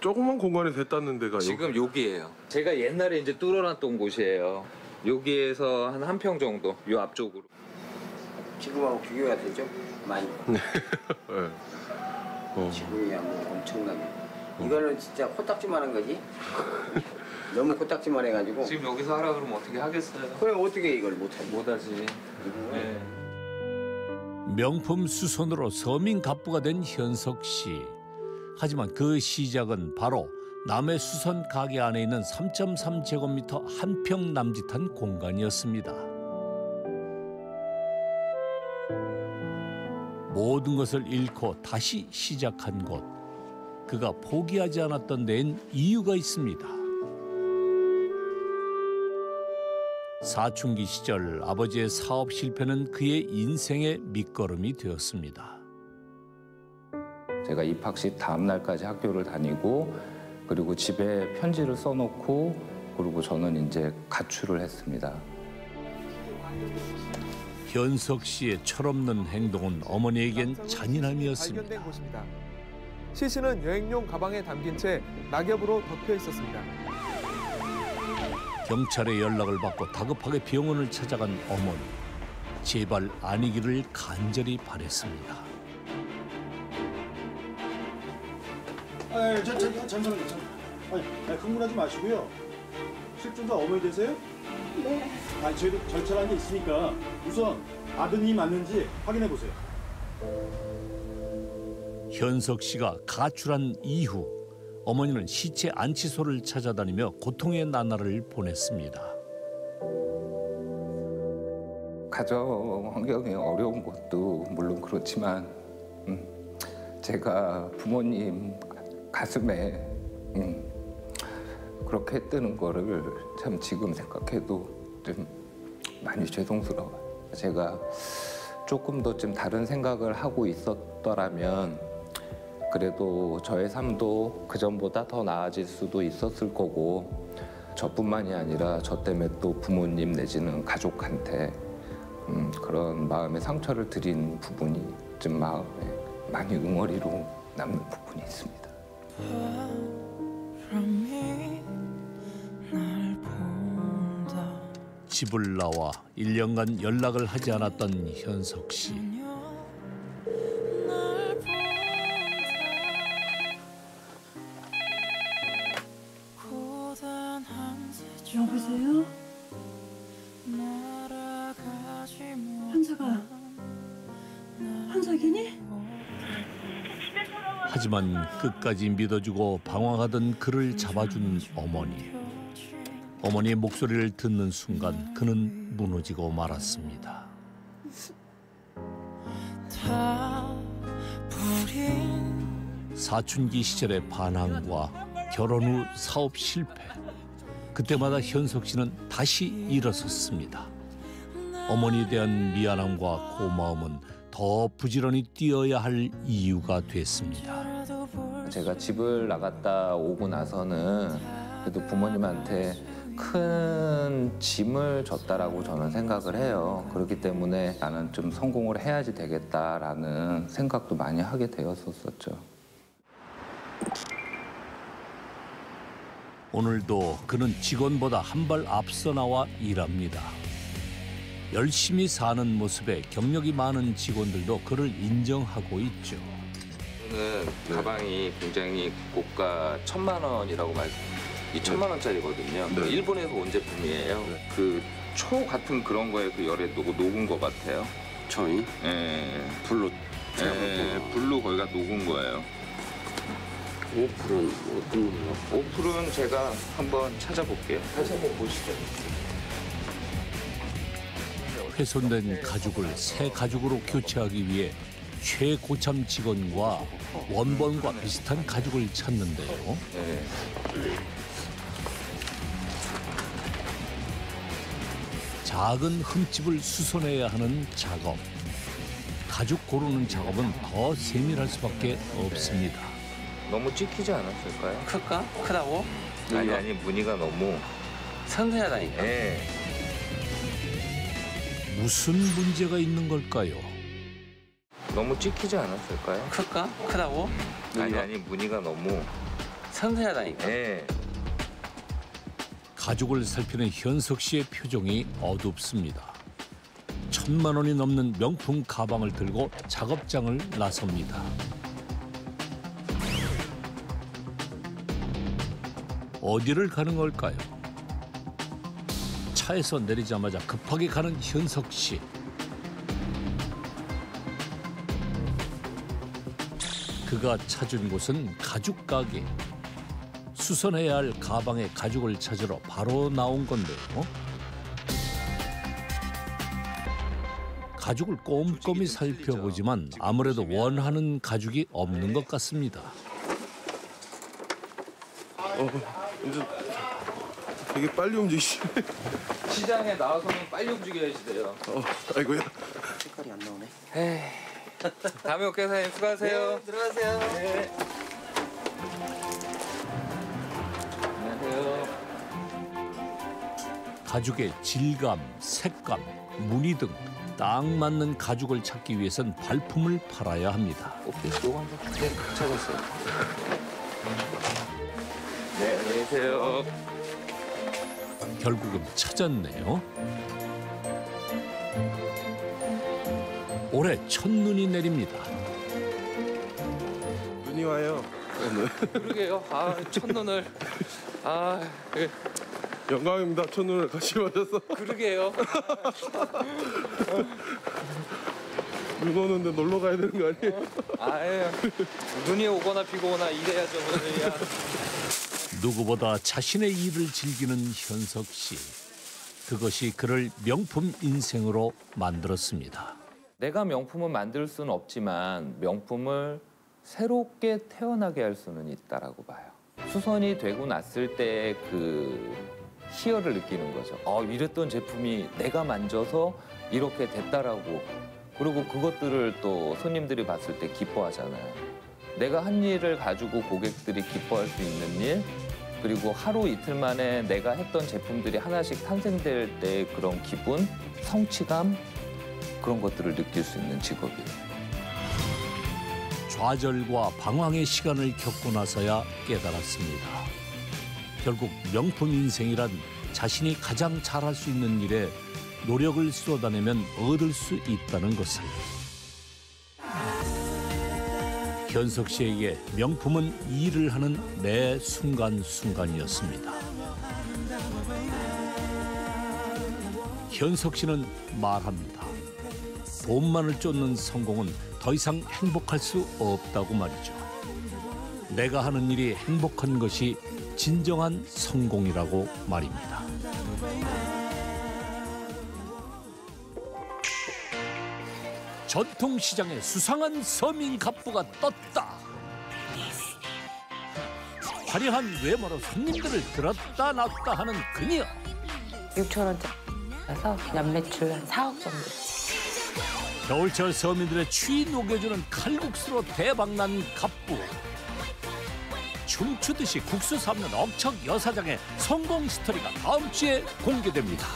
조그만 공간에서 했다는 데가 네. 지금 여기예요. 제가 옛날에 이제 뚫어놨던 곳이에요. 여기에서 한 한 평 정도, 요 앞쪽으로. 지금하고 비교가 되죠? 많이. 네. 어. 지금이야 뭐 엄청나게. 이거는 진짜 코딱지만 한 거지. 너무 코딱지만 해가지고. 지금 여기서 하라 그러면 어떻게 하겠어요? 그럼 어떻게 이걸 못하지? 못하지. 네. 명품 수선으로 서민 갑부가 된 현석 씨. 하지만 그 시작은 바로 남해 수선 가게 안에 있는 3.3제곱미터 한 평 남짓한 공간이었습니다. 모든 것을 잃고 다시 시작한 곳. 그가 포기하지 않았던 데엔 이유가 있습니다. 사춘기 시절 아버지의 사업 실패는 그의 인생의 밑거름이 되었습니다. 제가 입학식 다음 날까지 학교를 다니고 그리고 집에 편지를 써놓고 그리고 저는 이제 가출을 했습니다. 현석 씨의 철없는 행동은 어머니에겐 잔인함이었습니다. 시신은 여행용 가방에 담긴 채 낙엽으로 덮여 있었습니다. 경찰의 연락을 받고 다급하게 병원을 찾아간 어머니. 제발 아니기를 간절히 바랬습니다. 아, 저, 저, 잠시만요. 잠, 아니, 아니, 흥분하지 마시고요. 실종자 어머니 되세요? 네. 아니, 저희도 절차라는 게 있으니까 우선 아드님이 맞는지 확인해 보세요. 현석 씨가 가출한 이후 어머니는 시체 안치소를 찾아다니며 고통의 나날을 보냈습니다. 가정 환경이 어려운 것도 물론 그렇지만 음, 제가 부모님 가슴에 음, 그렇게 했다는 거를 참 지금 생각해도 좀 많이 죄송스러워요. 제가 조금 더 좀 다른 생각을 하고 있었더라면 그래도 저의 삶도 그전보다 더 나아질 수도 있었을 거고 저뿐만이 아니라 저 때문에 또 부모님 내지는 가족한테 음, 그런 마음의 상처를 드린 부분이 좀 마음에 많이 응어리로 남는 부분이 있습니다. 집을 나와 1년간 연락을 하지 않았던 현석 씨. 여보세요? 환자가 환자기니? 하지만 끝까지 믿어주고 방황하던 그를 잡아준 어머니. 어머니의 목소리를 듣는 순간 그는 무너지고 말았습니다. 사춘기 시절의 반항과 결혼 후 사업 실패. 그때마다 현석 씨는 다시 일어섰습니다. 어머니에 대한 미안함과 고마움은 더 부지런히 뛰어야 할 이유가 됐습니다. 제가 집을 나갔다 오고 나서는 그래도 부모님한테 큰 짐을 졌다라고 저는 생각을 해요. 그렇기 때문에 나는 좀 성공을 해야지 되겠다라는 생각도 많이 하게 되었었죠. 오늘도 그는 직원보다 한 발 앞서 나와 일합니다. 열심히 사는 모습에 경력이 많은 직원들도 그를 인정하고 있죠. 저는 가방이 굉장히 고가 천만 원이라고 말씀. 이 천만 원짜리거든요. 일본에서 온 제품이에요. 그초 같은 그런 거에 그 열에 녹, 녹은 것 같아요. 초이? 예. 블루. 예, 블루 거기가 녹은 거예요. 오플은 어떤 거? 오플은 제가 한번 찾아볼게요. 다시 한번 보시죠. 훼손된 가죽을 새 가죽으로 교체하기 위해 최고참 직원과 원본과 비슷한 가죽을 찾는데요. 작은 흠집을 수선해야 하는 작업. 가죽 고르는 작업은 더 세밀할 수밖에 없습니다. 너무 찍히지 않았을까요? 클까? 크다고? 아니 아니 무늬가 너무 섬세하다니까. 예. 무슨 문제가 있는 걸까요? 너무 찍히지 않았을까요? 클까? 크다고? 아니 아니 무늬가 너무 섬세하다니까. 예. 가죽을 살피는 현석 씨의 표정이 어둡습니다. 천만 원이 넘는 명품 가방을 들고 작업장을 나섭니다. 어디를 가는 걸까요? 차에서 내리자마자 급하게 가는 현석 씨. 그가 찾은 곳은 가죽 가게. 수선해야 할 가방의 가죽을 찾으러 바로 나온 건데요. 가죽을 꼼꼼히 살펴보지만 아무래도 원하는 가죽이 없는 것 같습니다. 어, 이제 되게 빨리 움직이시네. 시장에 나와서는 빨리 움직여야지 돼요. 어, 아이고야. 색깔이 안 나오네. 에이. 다음에 올게요 사장님 수고하세요. 네, 들어가세요. 네. 안녕하세요. 가죽의 질감, 색감, 무늬 등 딱 맞는 가죽을 찾기 위해선 발품을 팔아야 합니다. 요거 한번 네, 찾았어요. 결국은 찾았네요. 올해 첫눈이 내립니다. 눈이 와요. 오늘. 그러게요. 아, 첫눈을. 아, 그, 영광입니다. 첫눈을 같이 맞아서. 그러게요. 눈 오는데 놀러 가야 되는 거 아니에요? 아유, 눈이 오거나 비가 오나 이래야죠, 오늘이야. 누구보다 자신의 일을 즐기는 현석 씨. 그것이 그를 명품 인생으로 만들었습니다. 내가 명품을 만들 수는 없지만 명품을 새롭게 태어나게 할 수는 있다라고 봐요. 수선이 되고 났을 때 그 희열을 느끼는 거죠. 아, 이랬던 제품이 내가 만져서 이렇게 됐다라고. 그리고 그것들을 또 손님들이 봤을 때 기뻐하잖아요. 내가 한 일을 가지고 고객들이 기뻐할 수 있는 일, 그리고 하루 이틀 만에 내가 했던 제품들이 하나씩 탄생될 때 그런 기분, 성취감, 그런 것들을 느낄 수 있는 직업이에요. 좌절과 방황의 시간을 겪고 나서야 깨달았습니다. 결국 명품 인생이란 자신이 가장 잘할 수 있는 일에 노력을 쏟아내면 얻을 수 있다는 것을. 현석 씨에게 명품은 일을 하는 매 순간순간이었습니다. 현석 씨는 말합니다. 돈만을 쫓는 성공은 더 이상 행복할 수 없다고 말이죠. 내가 하는 일이 행복한 것이 진정한 성공이라고 말입니다. 전통시장에 수상한 서민 갑부가 떴다. 화려한 외모로 손님들을 들었다 놨다 하는 그녀. 6천 원짜리라서 연매출 한 4억 정도. 겨울철 서민들의 추위 녹여주는 칼국수로 대박난 갑부. 춤추듯이 국수 삶는 억척 여사장의 성공 스토리가 다음 주에 공개됩니다.